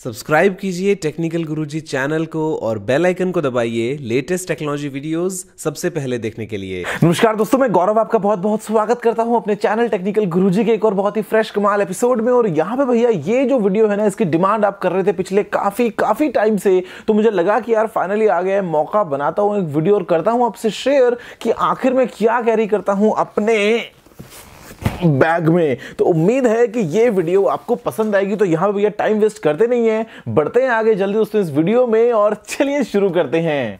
Subscribe कीजिए technical गुरुजी channel को और बेल आइकन को दबाइए लेटेस्ट टेक्नोलॉजी वीडियोस सबसे पहले देखने के लिए। नमस्कार दोस्तों, मैं गौरव आपका बहुत बहुत स्वागत करता हूँ अपने चैनल टेक्निकल गुरुजी के एक और बहुत ही फ्रेश कमाल एपिसोड में। और यहाँ पे भैया, ये जो वीडियो है ना, इसकी डिमांड आप कर रहे थे पिछले काफ़ी काफ़ी टाइम से तो मुझे लगा कि यार फाइनली आ गया मौका बनाता हूँ एक वीडियो और करता हूँ आपसे शेयर कि आखिर में क्या कैरी करता हूँ अपने बैग में। तो उम्मीद है कि ये वीडियो आपको पसंद आएगी। तो यहाँ भैया टाइम वेस्ट करते नहीं है। बढ़ते हैं आगे जल्दी दोस्तों इस वीडियो में और चलिए शुरू करते हैं।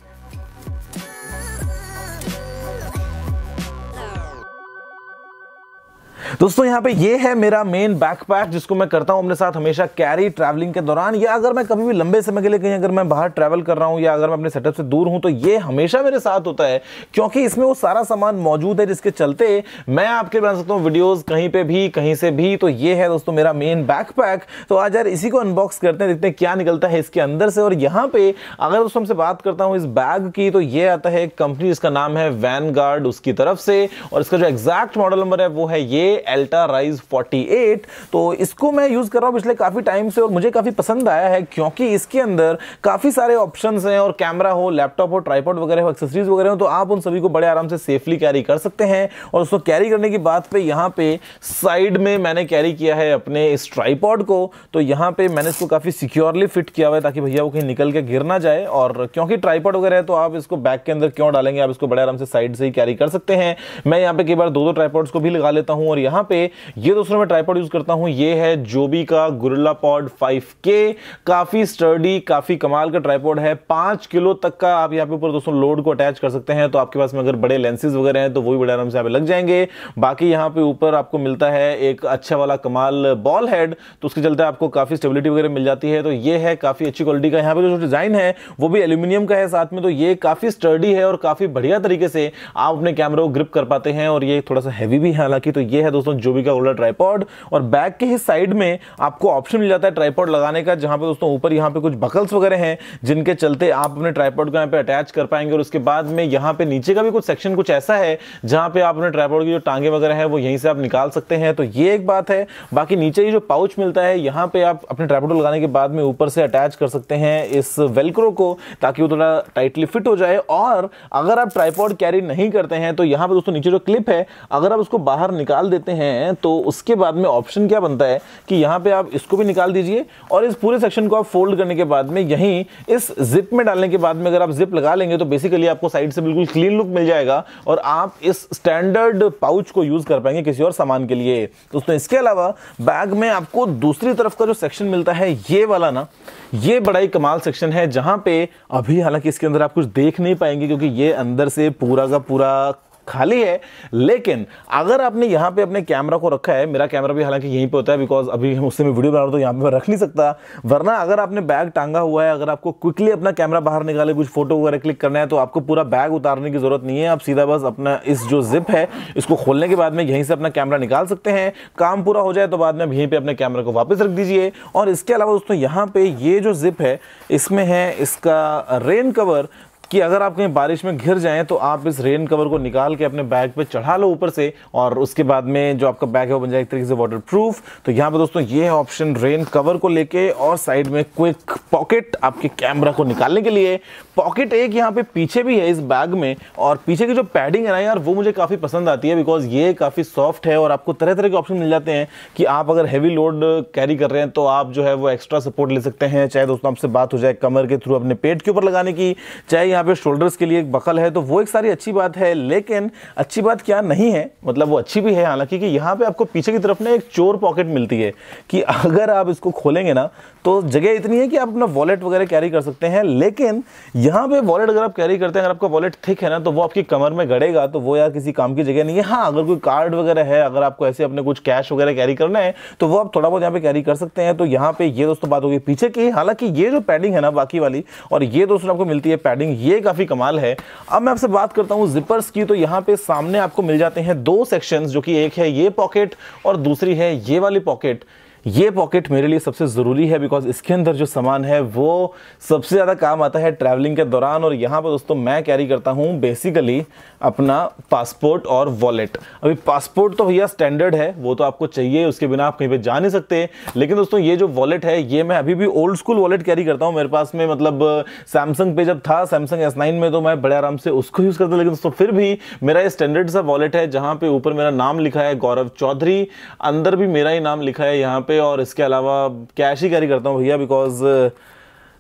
दोस्तों, यहाँ पे ये है मेरा मेन बैकपैक जिसको मैं करता हूँ अपने साथ हमेशा कैरी ट्रैवलिंग के दौरान, या अगर मैं कभी भी लंबे समय के लिए कहीं अगर मैं बाहर ट्रैवल कर रहा हूँ, या अगर मैं अपने सेटअप से दूर हूँ तो ये हमेशा मेरे साथ होता है। क्योंकि इसमें वो सारा सामान मौजूद है जिसके चलते मैं आपके बना सकता हूँ वीडियोज़ कहीं पर भी, कहीं से भी। तो ये है दोस्तों मेरा मेन बैकपैक तो आज यार इसी को अनबॉक्स करते हैं, देखते हैं क्या निकलता है इसके अंदर से। और यहाँ पे अगर दोस्तों हमसे बात करता हूँ इस बैग की तो ये आता है कंपनी जिसका नाम है वैन उसकी तरफ़ से। और इसका जो एग्जैक्ट मॉडल नंबर है, वो है ये एल्टा राइज 48 तो इसको मैं यूज़ कर रहा हूँ पिछले काफ़ी टाइम से और मुझे काफ़ी पसंद आया है क्योंकि इसके अंदर काफ़ी सारे ऑप्शन हैं और कैमरा हो लैपटॉप हो ट्राईपॉड वगैरह हो एक्सेसरीज वगैरह हो तो आप उन सभी को बड़े आराम से सेफली कैरी कर सकते हैं। और उसको कैरी करने की बात पर यहाँ पे साइड में मैंने कैरी किया है अपने इस ट्राईपॉड को तो यहाँ पे मैंने इसको काफ़ी सिक्योरली फिट किया हुआ है ताकि भैया वो कहीं निकल के गिर ना जाए। और क्योंकि ट्राईपॉड वगैरह है तो आप इसको बैग के अंदर क्यों डालेंगे? आप इसको बड़े आराम से साइड से ही कैरी कर सकते हैं। मैं यहाँ पे कई बार दो दो ट्राईपॉड्स को भी लगा लेता हूँ और यहाँ पे ये दोस्तों मैं ट्राईपॉड यूज़ करता हूँ। ये है जोबी का गुरिल्ला पॉड 5K काफ़ी स्टर्डी काफ़ी कमाल का ट्राईपॉड है। पाँच किलो तक का आप यहाँ पे ऊपर दोस्तों लोड को अटैच कर सकते हैं। तो आपके पास में अगर बड़े लेंसेज वगैरह हैं तो वो भी बड़े आराम से यहाँ पे लग जाएँगे। बाकी यहाँ पे ऊपर आपको मिलता है एक अच्छा वाला कमाल बॉल हेड तो उसके चलते आपको काफ़ी स्टेबिलिटी वगैरह मिल जाती है। तो ये है काफ़ी अच्छी क्वालिटी का। यहाँ पे जो डिज़ाइन है, वो भी एल्यूमिनियम का है साथ में। तो ये काफ़ी स्टर्डी है और काफ़ी बढ़िया तरीके से आप अपने कैमरे को ग्रिप कर पाते हैं और ये थोड़ा सा हैवी भी है हालाँकि। तो ये है दोस्तों जोबी का गोल्डा ट्राईपॉड और बैक के ही साइड में आपको ऑप्शन मिल जाता है ट्राईपॉड लगाने का, जहाँ पे दोस्तों ऊपर यहाँ पे कुछ बकल्स वगैरह हैं, जिनके चलते आप अपने ट्राईपॉड को यहाँ पे अटैच कर पाएँगे और उसके बाद में यहाँ पे नीचे का भी कुछ सेक्शन कुछ ऐसा है, जहाँ पे आप अपने ट्राईपॉड की जो टांगे वगैरह है, वो यहीं से आप निकाल सकते हैं। तो ये एक बात है। बाकी नीचे ही जो पाउच मिलता है, यहाँ पे आप अपने ट्राईपॉड लगाने के बाद में ऊपर से अटैच कर सकते हैं इस वेलक्रो को, ताकि वो थोड़ा टाइटली फिट हो जाए। और अगर आप ट्राईपॉड कैरी नहीं करते हैं तो यहाँ पे दोस्तों नीचे जो क्लिप है, अगर आप उसको बाहर निकाल देते हैं तो उसके बाद में ऑप्शन क्या बनता है कि यहाँ पे आप इसको भी निकाल दीजिए और इस पूरे सेक्शन को आप फोल्ड करने के बाद में यहीं इस जिप में डालने के बाद में अगर आप जिप लगा लेंगे तो बेसिकली आपको साइड से बिल्कुल क्लीन लुक मिल जाएगा और आप इस स्टैंडर्ड पाउच को यूज़ कर पाएँगे किसी और सामान के लिए। दोस्तों इसके अलावा बैग में आपको दूसरी तरफ़ का जो सेक्शन मिलता है, ये वाला ना, ये बड़ा ही कमाल सेक्शन है, जहाँ पे अभी हालाँकि इसके अंदर आप कुछ देख नहीं पाएँगे क्योंकि ये अंदर से पूरा का पूरा खाली है। लेकिन अगर आपने यहाँ पे अपने कैमरा को रखा है, मेरा कैमरा भी हालाँकि यहीं पे होता है बिकॉज़ अभी उससे मैं वीडियो बना रहा हूँ तो यहाँ पे मैं रख नहीं सकता। वरना अगर आपने बैग टांगा हुआ है, अगर आपको क्विकली अपना कैमरा बाहर निकाले, कुछ फ़ोटो वगैरह क्लिक करना है तो आपको पूरा बैग उतारने की ज़रूरत नहीं है। आप सीधा बस अपना इस जो जिप है, इसको खोलने के बाद में यहीं से अपना कैमरा निकाल सकते हैं। काम पूरा हो जाए तो बाद में यहीं पर अपने कैमरा को वापस रख दीजिए। और इसके अलावा दोस्तों, यहाँ पे ये जो जिप है, इसमें है इसका रेन कवर कि अगर आप कहीं बारिश में घिर जाएँ तो आप इस रेन कवर को निकाल के अपने बैग पे चढ़ा लो ऊपर से, और उसके बाद में जो आपका बैग है, वो बन जाए एक तरीके से वाटर प्रूफ तो यहाँ पे दोस्तों, ये है ऑप्शन रेन कवर को लेके, और साइड में क्विक पॉकेट आपके कैमरा को निकालने के लिए। पॉकेट एक यहाँ पे पीछे भी है इस बैग में, और पीछे की जो पैडिंग है ना यार, वो मुझे काफ़ी पसंद आती है बिकॉज़ ये काफ़ी सॉफ्ट है, और आपको तरह तरह के ऑप्शन मिल जाते हैं कि आप अगर हैवी लोड कैरी कर रहे हैं तो आप जो है वो एक्स्ट्रा सपोर्ट ले सकते हैं। चाहे दोस्तों, आपसे बात हो जाए कमर के थ्रू अपने पेट के ऊपर लगाने की, चाहे यहाँ पे शोल्डर्स के लिए एक बकल है तो वो एक सारी अच्छी बात है, लेकिन अच्छी बात क्या नहीं है मतलब वो अच्छी भी है, हालाँकि कि यहाँ पे आपको पीछे की तरफ़ ना एक चोर पॉकेट मिलती है कि अगर आप इसको खोलेंगे ना तो जगह इतनी है कि आप अपना वॉलेट वगैरह कैरी कर सकते हैं, लेकिन यहाँ पे वॉलेट अगर आप कैरी करते हैं, अगर आपका वॉलेट थिक है ना तो वो आपकी कमर में गड़ेगा तो वो यार किसी काम की जगह नहीं है। हाँ अगर कोई कार्ड वगैरह है, अगर आपको ऐसे अपने कुछ कैश वगैरह कैरी करना है तो वो आप थोड़ा बहुत यहाँ पे कैरी कर सकते हैं। तो यहाँ पे ये दोस्तों बात होगी पीछे की, हालाँकि ये जो पैडिंग है ना बाकी वाली, और ये दोस्तों आपको मिलती है पैडिंग ये काफ़ी कमाल है। अब मैं आपसे बात करता हूँ जिपर्स की तो यहाँ पे सामने आपको मिल जाते हैं दो सेक्शंस जो कि एक है ये पॉकेट और दूसरी है ये वाली पॉकेट ये पॉकेट मेरे लिए सबसे ज़रूरी है बिकॉज़ इसके अंदर जो सामान है, वो सबसे ज़्यादा काम आता है ट्रैवलिंग के दौरान और यहाँ पर दोस्तों मैं कैरी करता हूँ बेसिकली अपना पासपोर्ट और वॉलेट अभी पासपोर्ट तो भैया स्टैंडर्ड है, वो तो आपको चाहिए, उसके बिना आप कहीं पर जा नहीं सकते। लेकिन दोस्तों ये जो वॉलेट है, ये मैं अभी भी ओल्ड स्कूल वॉलेट कैरी करता हूँ। मेरे पास में मतलब सैमसंग पे जब था सैमसंग एस में तो मैं बड़े आराम से उसको यूज़ करता लेकिन दोस्तों फिर भी मेरा ये स्टैंडर्ड सा वॉलेट है, जहाँ पे ऊपर मेरा नाम लिखा है गौरव चौधरी, अंदर भी मेरा ही नाम लिखा है यहाँ पे। और इसके अलावा कैश ही कैरी करता हूँ भैया बिकॉज़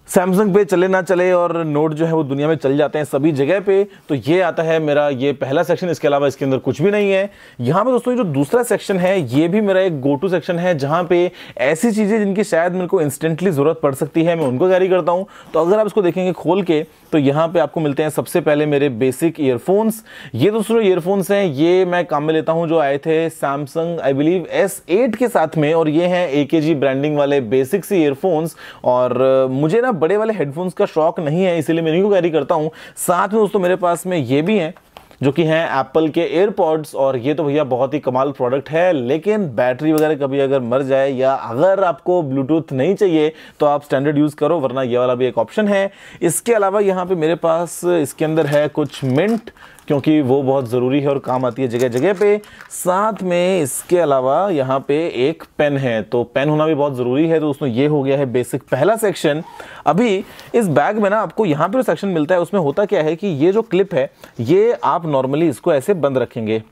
सैमसंग पे चले ना चले और नोट जो है वो दुनिया में चल जाते हैं सभी जगह पे तो ये आता है मेरा ये पहला सेक्शन इसके अलावा इसके अंदर कुछ भी नहीं है। यहाँ पे दोस्तों जो दूसरा सेक्शन है, ये भी मेरा एक गो टू सेक्शन है, जहाँ पे ऐसी चीज़ें जिनकी शायद मेरे को इंस्टेंटली ज़रूरत पड़ सकती है, मैं उनको कैरी करता हूँ। तो अगर आप इसको देखेंगे खोल के तो यहाँ पे आपको मिलते हैं सबसे पहले मेरे बेसिक ईयरफोन्स ये दोस्तों ईयरफोन्स हैं, ये मैं काम में लेता हूँ, जो आए थे Samsung I believe S eight के साथ में, और ये हैं ए के जी ब्रांडिंग वाले बेसिक सी ईयरफोन्स और मुझे ना बड़े वाले हेडफोन्स का शौक नहीं है, इसीलिए मैं न्यू कैरी करता हूँ। साथ में दोस्तों, मेरे पास में ये भी हैं, जो कि हैं एप्पल के एयरपॉड्स और ये तो भैया बहुत ही कमाल प्रोडक्ट है, लेकिन बैटरी वगैरह कभी अगर मर जाए, या अगर आपको ब्लूटूथ नहीं चाहिए तो आप स्टैंडर्ड यूज़ करो, वरना ये वाला भी एक ऑप्शन है। इसके अलावा यहाँ पे मेरे पास, इसके अंदर है कुछ मिंट क्योंकि वो बहुत ज़रूरी है और काम आती है जगह जगह पे। साथ में इसके अलावा यहाँ पे एक पेन है तो पेन होना भी बहुत ज़रूरी है। तो उसमें ये हो गया है बेसिक पहला सेक्शन। अभी इस बैग में ना आपको यहाँ पर सेक्शन मिलता है, उसमें होता क्या है कि ये जो क्लिप है, ये आप नॉर्मली इसको ऐसे बंद रखेंगे।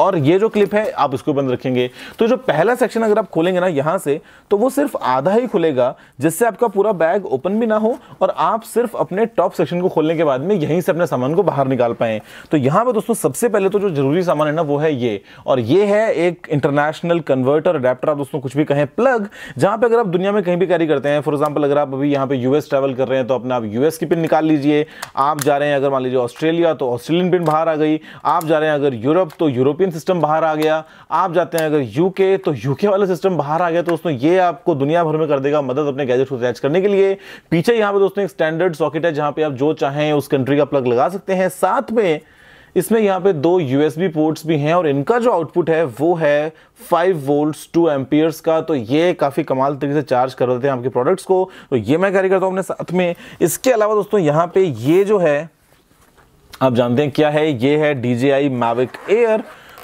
और ये जो क्लिप है, आप इसको बंद रखेंगे। तो जो पहला सेक्शन अगर आप खोलेंगे ना यहाँ से तो वो सिर्फ़ आधा ही खुलेगा, जिससे आपका पूरा बैग ओपन भी ना हो और आप सिर्फ़ अपने टॉप सेक्शन को खोलने के बाद में यहीं से अपने सामान को बाहर निकाल पाए। तो यहाँ पर दोस्तों, सबसे पहले तो जो ज़रूरी सामान है ना, वो है ये। और ये है एक इंटरनेशनल कन्वर्टर अडेप्टर आप दोस्तों कुछ भी कहें प्लग जहाँ पे अगर आप दुनिया में कहीं भी कैरी करते हैं। फॉर एग्ज़ाम्पल अगर आप अभी यहाँ पे यूएस ट्रेवल कर रहे हैं तो अपना आप यूएस की पिन निकाल लीजिए। आप जा रहे हैं, अगर मान लीजिए ऑस्ट्रेलिया तो ऑस्ट्रेलियन पिन बाहर आ गई। आप जा रहे हैं अगर यूरोप तो यूरोपियन यूरोपियन सिस्टम बाहर आ गया। आप जाते हैं अगर यूके तो यूके वाला सिस्टम बाहर आ गया तो दोस्तों ये आपको दुनिया भर में कर देगा मदद अपने गैजेट को अटैच करने के लिए। पीछे यहाँ पे दोस्तों एक स्टैंडर्ड सॉकेट है जहाँ पे आप जो चाहें उस कंट्री का प्लग लगा सकते हैं। साथ में इसमें यहाँ पे दो यूएसबी पोर्ट्स भी हैं और इनका जो आउटपुट है वो है 5 वोल्ट्स 2 एम्पियर्स का। तो ये काफ़ी कमाल तरीके से चार्ज कर देते हैं आपके प्रोडक्ट्स को। तो ये मैं कैरी करता हूँ अपने साथ में। इसके अलावा दोस्तों यहाँ पे ये जो है, आप जानते हैं क्या है? ये है DJI Mavic Air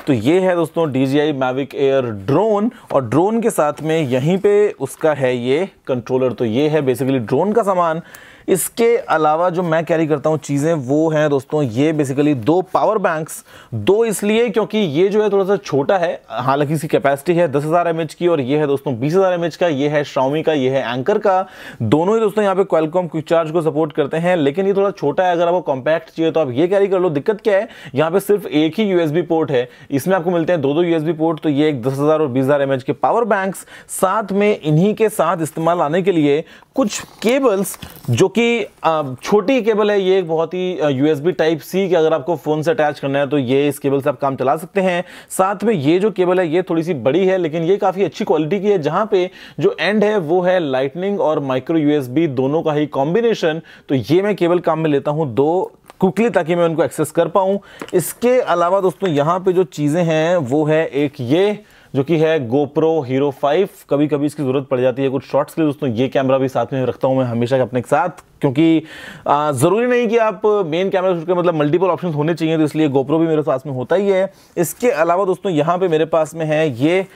तो ये है दोस्तों DJI Mavic Air ड्रोन और ड्रोन के साथ में यहीं पे उसका है ये कंट्रोलर तो ये है बेसिकली ड्रोन का सामान। इसके अलावा जो मैं कैरी करता हूँ चीज़ें, वो हैं दोस्तों, ये बेसिकली दो पावर बैंक्स दो इसलिए क्योंकि ये जो है थोड़ा सा छोटा है, हालाँकि इसकी कैपेसिटी है दस हज़ार की और ये है दोस्तों बीस हज़ार का, ये है श्राउमी का, ये है एंकर का। दोनों ही दोस्तों यहाँ पे क्वालकॉम क्विक चार्ज को सपोर्ट करते हैं, लेकिन ये थोड़ा छोटा है, अगर आपको कॉम्पैक्ट चाहिए तो आप ये कैरी कर लो। दिक्कत क्या है, यहाँ पे सिर्फ़ एक ही यूएसबी पोर्ट है। इसमें आपको मिलते हैं दो दो यूएसबी पोर्ट तो ये एक दस हज़ार और बीस हज़ार के पावर बैंक्स साथ में इन्हीं के साथ इस्तेमाल आने के लिए कुछ केबल्स जो कि छोटी केबल है, ये एक बहुत ही यूएसबी टाइप सी कि अगर आपको फ़ोन से अटैच करना है तो ये इस केबल से आप काम चला सकते हैं। साथ में ये जो केबल है, ये थोड़ी सी बड़ी है, लेकिन ये काफ़ी अच्छी क्वालिटी की है, जहाँ पे जो एंड है, वो है लाइटनिंग और माइक्रो यूएसबी दोनों का ही कॉम्बिनेशन तो ये मैं केबल काम में लेता हूँ दो क्विकली ताकि मैं उनको एक्सेस कर पाऊँ। इसके अलावा दोस्तों, यहाँ पे जो चीज़ें हैं, वो है एक ये जो कि है गोप्रो हीरो फाइव कभी कभी इसकी ज़रूरत पड़ जाती है कुछ शॉर्ट्स के लिए। दोस्तों, ये कैमरा भी साथ में रखता हूँ मैं हमेशा अपने साथ, क्योंकि ज़रूरी नहीं कि आप मेन कैमरा शूट के मतलब मल्टीपल ऑप्शन होने चाहिए तो इसलिए गोप्रो भी मेरे पास में होता ही है। इसके अलावा दोस्तों, यहाँ पे मेरे पास में है ये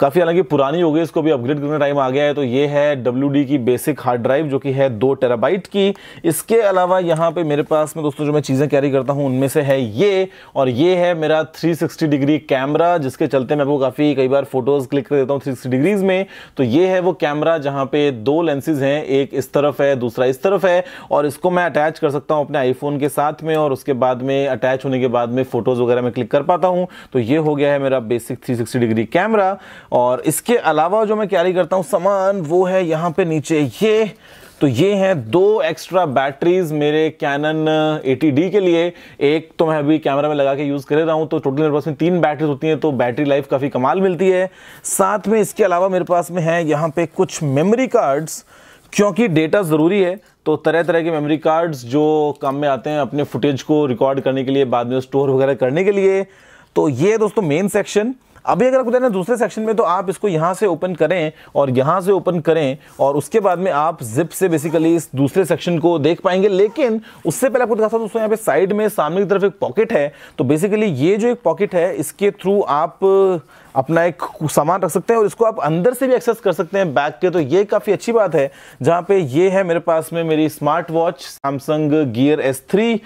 काफ़ी हालाँकि पुरानी हो गई, इसको भी अपग्रेड करने टाइम आ गया है। तो ये है WD की बेसिक हार्ड ड्राइव जो कि है दो टेराबाइट की। इसके अलावा यहाँ पे मेरे पास में दोस्तों, जो मैं चीज़ें कैरी करता हूँ, उनमें से है ये। और ये है मेरा 360 डिग्री कैमरा जिसके चलते मैं आपको काफ़ी, कई बार फ़ोटोज़ क्लिक कर देता हूँ थ्री डिग्रीज में। तो ये है वो कैमरा जहाँ पे दो लेंसेज हैं, एक इस तरफ़ है, दूसरा इस तरफ़ है। और इसको मैं अटैच कर सकता हूँ अपने आईफोन के साथ में, और उसके बाद में अटैच होने के बाद में फ़ोटोज़ वगैरह में क्लिक कर पाता हूँ। तो ये हो गया है मेरा बेसिक थ्री डिग्री कैमरा और इसके अलावा जो मैं कैरी करता हूँ, सामान, वो है यहाँ पे नीचे। ये तो ये हैं दो एक्स्ट्रा बैटरीज मेरे कैनन 80D के लिए। एक तो मैं अभी कैमरा में लगा के यूज़ कर रहा हूँ तो टोटल मेरे पास में तीन बैटरीज होती हैं तो बैटरी लाइफ काफ़ी कमाल मिलती है। साथ में इसके अलावा मेरे पास में है यहाँ पे कुछ मेमोरी कार्ड्स क्योंकि डेटा ज़रूरी है तो तरह तरह के मेमोरी कार्ड्स जो काम में आते हैं अपने फुटेज को रिकॉर्ड करने के लिए, बाद में स्टोर वगैरह करने के लिए। तो ये दोस्तों मेन सेक्शन अभी अगर आपको देना दूसरे सेक्शन में तो आप इसको यहाँ से ओपन करें और यहाँ से ओपन करें और उसके बाद में आप जिप से बेसिकली इस दूसरे सेक्शन को देख पाएँगे। लेकिन उससे पहले आपको दिखा था दोस्तों, यहाँ पे साइड में सामने की तरफ़ एक पॉकेट है। तो बेसिकली ये जो एक पॉकेट है, इसके थ्रू आप अपना एक सामान रख सकते हैं और इसको आप अंदर से भी एक्सेस कर सकते हैं बैग के। तो ये काफ़ी अच्छी बात है। जहाँ पे ये है मेरे पास में मेरी smart watch Samsung Gear S three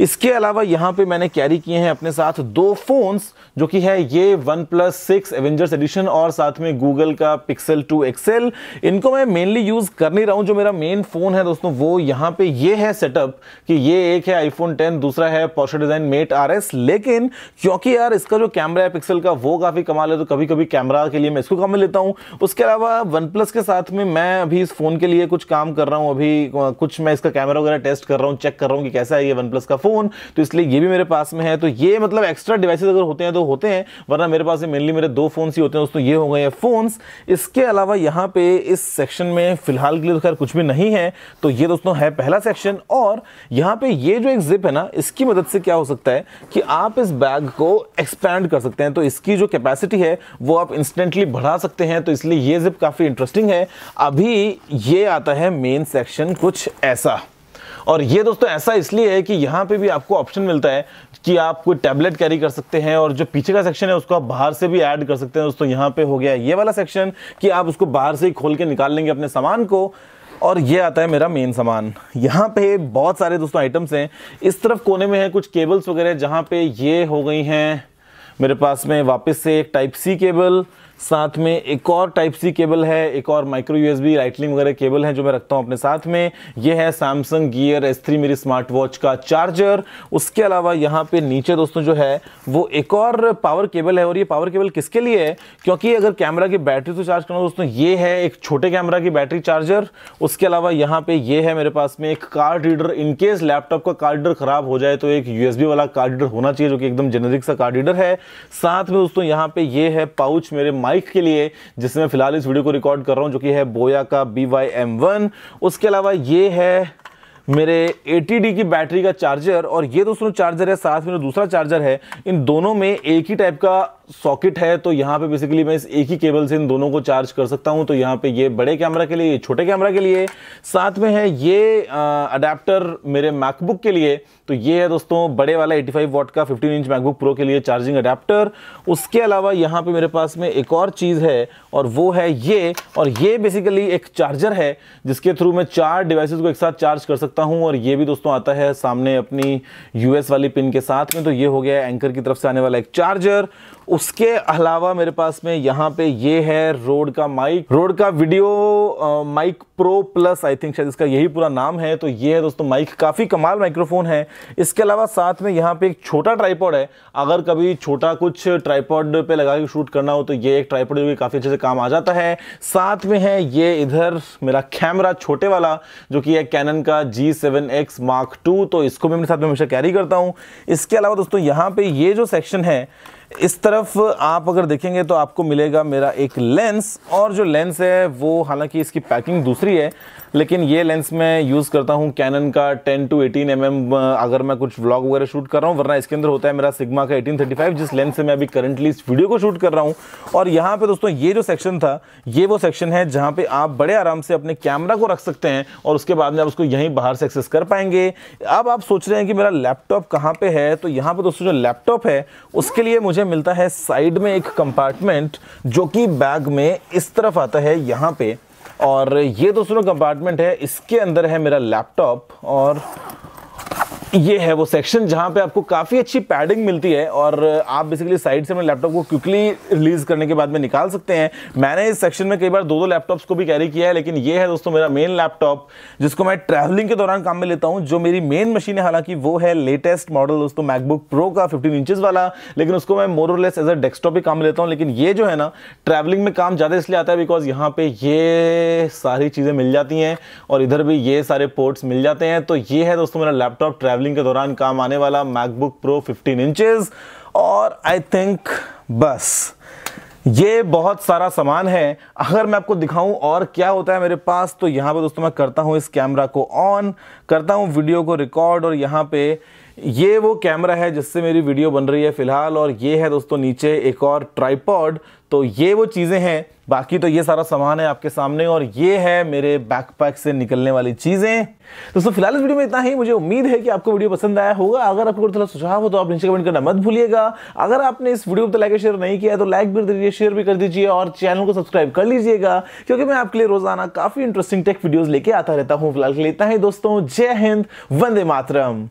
इसके अलावा यहाँ पे मैंने कैरी किए हैं अपने साथ दो फोन्स जो कि है ये one plus six Avengers edition और साथ में गूगल का पिक्सल टू एक्सेल इनको मैं मेनली यूज़ कर नहीं रहा हूँ, जो मेरा मेन फ़ोन है दोस्तों, वो यहाँ पे ये है सेटअप कि ये एक है आईफोन 10 दूसरा है पोर्शा डिज़ाइन मेट आर लेकिन क्योंकि यार इसका जो कैमरा है पिक्सल का, वो काफ़ी कमाल है तो कभी कभी कैमरा के लिए मैं इसको काम लेता हूँ। उसके अलावा वन प्लस के साथ में मैं अभी इस फ़ोन के लिए कुछ काम कर रहा हूँ, अभी कुछ मैं इसका कैमरा वगैरह टेस्ट कर रहा हूँ चेक कर रहा हूँ कि कैसा है ये वन प्लस का फ़ोन तो इसलिए ये भी मेरे पास में है। तो ये मतलब एक्स्ट्रा डिवाइसेज अगर होते हैं तो होते हैं, वरना मेरे पास मेनली मेरे दो फ़ोन ही होते हैं, दोस्तों, ये हो गए हैं फोन्स इसके अलावा यहाँ पे इस सेक्शन में फ़िलहाल के लिए तो खैर कुछ भी नहीं है तो ये, दोस्तों, है पहला सेक्शन और यहाँ पे ये जो एक जिप है ना, इसकी मदद से क्या हो सकता है कि आप इस बैग को एक्सपैंड कर सकते हैं। तो इसकी जो कैपेसिटी है, वो आप इंस्टेंटली बढ़ा सकते हैं। तो इसलिए ये जिप काफ़ी इंटरेस्टिंग है। अभी ये आता है मेन सेक्शन कुछ ऐसा। और ये दोस्तों ऐसा इसलिए है कि यहाँ पे भी आपको ऑप्शन मिलता है कि आप कोई टैबलेट कैरी कर सकते हैं और जो पीछे का सेक्शन है उसको आप बाहर से भी ऐड कर सकते हैं। दोस्तों, यहाँ पे हो गया ये वाला सेक्शन कि आप उसको बाहर से ही खोल के निकाल लेंगे अपने सामान को और ये आता है मेरा मेन सामान। यहाँ पे बहुत सारे दोस्तों आइटम्स हैं। इस तरफ़ कोने में है कुछ केबल्स वगैरह जहाँ पे ये हो गई हैं। मेरे पास में वापस से एक टाइप सी केबल साथ में एक और टाइप सी केबल है, एक और माइक्रो यूएसबी राइटलिंग वगैरह केबल है जो मैं रखता हूँ अपने साथ में। ये है सैमसंग गियर एस थ्री मेरी स्मार्ट वॉच का चार्जर उसके अलावा यहाँ पे नीचे दोस्तों जो है, वो एक और पावर केबल है। और ये पावर केबल किसके लिए है? क्योंकि अगर कैमरा की बैटरी तो चार्ज करना दोस्तों, ये है एक छोटे कैमरा की बैटरी चार्जर उसके अलावा यहाँ पे ये है मेरे पास में एक कार्ड रीडर इनकेस लैपटॉप का कार्ड रीडर खराब हो जाए तो एक यूएसबी वाला कार्ड रीडर होना चाहिए, जो कि एकदम जेनरिक सा कार्ड रीडर है। साथ में दोस्तों यहाँ पे ये है पाउच मेरे माइक के लिए, जिसमें फ़िलहाल इस वीडियो को रिकॉर्ड कर रहा हूँ, जो कि है बोया का बी वाई एम वन उसके अलावा ये है मेरे ए की बैटरी का चार्जर और ये दोस्तों चार्जर है, साथ में दूसरा चार्जर है, इन दोनों में एक ही टाइप का सॉकेट है तो यहाँ पे बेसिकली मैं इस एक ही केबल से इन दोनों को चार्ज कर सकता हूँ तो यहाँ पे ये बड़े कैमरा के लिए, ये छोटे कैमरा के लिए। साथ में है ये अडेप्टर मेरे मैकबुक के लिए। तो ये है दोस्तों, बड़े वाला 85 वॉट का 15 इंच मैकबुक प्रो के लिए चार्जिंग अडेप्टर उसके अलावा यहाँ पे मेरे पास में एक और चीज़ है, और वो है ये। और ये बेसिकली एक चार्जर है, जिसके थ्रू मैं चार डिवाइसेस को एक साथ चार्ज कर सकता हूँ, और ये भी दोस्तों आता है सामने अपनी यूएस वाली पिन के साथ में। तो ये हो गया एंकर की तरफ़ से आने वाला एक चार्जर उसके अलावा मेरे पास में यहाँ पे ये है रोड का माइक। रोड का video mic pro plus, I think शायद इसका यही पूरा नाम है। तो ये है दोस्तों, माइक काफ़ी कमाल माइक्रोफोन है। इसके अलावा साथ में यहाँ पे एक छोटा ट्राईपॉड है। अगर कभी छोटा कुछ ट्राईपॉड पे लगा के शूट करना हो तो ये एक ट्राईपॉड भी काफ़ी अच्छे से काम आ जाता है। साथ में है ये इधर मेरा कैमरा छोटे वाला, जो कि है कैनन का G seven X Mark two तो इसको भी मेरे साथ में हमेशा कैरी करता हूँ। इसके अलावा दोस्तों, यहाँ पे ये जो सेक्शन है इस तरफ़ आप अगर देखेंगे तो आपको मिलेगा मेरा एक लेंस, और जो लेंस है वो हालाँकि इसकी पैकिंग दूसरी है, लेकिन ये लेंस मैं यूज़ करता हूँ कैनन का 10 टू 18 एम mm अगर मैं कुछ व्लॉग वगैरह शूट कर रहा हूँ, वरना इसके अंदर होता है मेरा सिग्मा का 1835 जिस लेंस से मैं अभी करंटली इस वीडियो को शूट कर रहा हूँ। और यहाँ पे दोस्तों ये जो सेक्शन था, ये वो सेक्शन है जहाँ पे आप बड़े आराम से अपने कैमरा को रख सकते हैं, और उसके बाद में आप उसको यहीं बाहर से एक्सेस कर पाएँगे। अब आप सोच रहे हैं कि मेरा लैपटॉप कहाँ पे है? तो यहाँ पे दोस्तों जो लैपटॉप है, उसके लिए मुझे मिलता है साइड में एक कंपार्टमेंट जो कि बैग में इस तरफ़ आता है यहाँ पे। और ये दोस्तों कंपार्टमेंट है, इसके अंदर है मेरा लैपटॉप और ये है वो सेक्शन जहाँ पे आपको काफ़ी अच्छी पैडिंग मिलती है और आप बेसिकली साइड से अपने लैपटॉप को क्विकली रिलीज़ करने के बाद में निकाल सकते हैं। मैंने इस सेक्शन में कई बार दो दो लैपटॉप्स को भी कैरी किया है, लेकिन ये है दोस्तों मेरा मेन लैपटॉप जिसको मैं ट्रैवलिंग के दौरान काम में लेता हूँ। जो मेरी मेन मशीन है, हालाँकि वो है लेटेस्ट मॉडल दोस्तों मैकबुक प्रो का फिफ्टीन इंचज वाला, लेकिन उसको मैं मोरलेस एज अ डेस्कटॉप ही काम में लेता हूँ। लेकिन ये जो है ना ट्रैवलिंग में काम ज़्यादा इसलिए आता है बिकॉज़ यहाँ पे ये सारी चीज़ें मिल जाती हैं और इधर भी ये सारे पोर्ट्स मिल जाते हैं। तो ये है दोस्तों मेरा लैपटॉप ट्रैवलिंग के दौरान काम आने वाला मैकबुक प्रो 15 इंचेस और आई थिंक बस, ये बहुत सारा सामान है। अगर मैं आपको दिखाऊँ और क्या होता है मेरे पास तो यहाँ पे दोस्तों मैं करता हूँ इस कैमरा को ऑन करता हूँ वीडियो को रिकॉर्ड और यहाँ पे ये वो कैमरा है जिससे मेरी वीडियो बन रही है फ़िलहाल, और ये है दोस्तों नीचे एक और ट्राईपॉड तो ये वो चीज़ें हैं, बाकी तो ये सारा सामान है आपके सामने, और ये है मेरे बैकपैक से निकलने वाली चीज़ें। दोस्तों, फ़िलहाल इस वीडियो में इतना ही। मुझे उम्मीद है कि आपको वीडियो पसंद आया होगा। अगर आपको थोड़ा सुझाव हो तो आप नीचे कमेंट करना मत भूलिएगा। अगर आपने इस वीडियो को लाइक शेयर नहीं किया तो लाइक भी दीजिए, शेयर भी कर दीजिए, और चैनल को सब्सक्राइब कर लीजिएगा, क्योंकि मैं आपके लिए रोज़ाना काफ़ी इंटरेस्टिंग टेक वीडियोज़ लेके आता रहता हूँ। फ़िलहाल के लिए इतना ही, दोस्तों, जय हिंद, वंदे मातरम।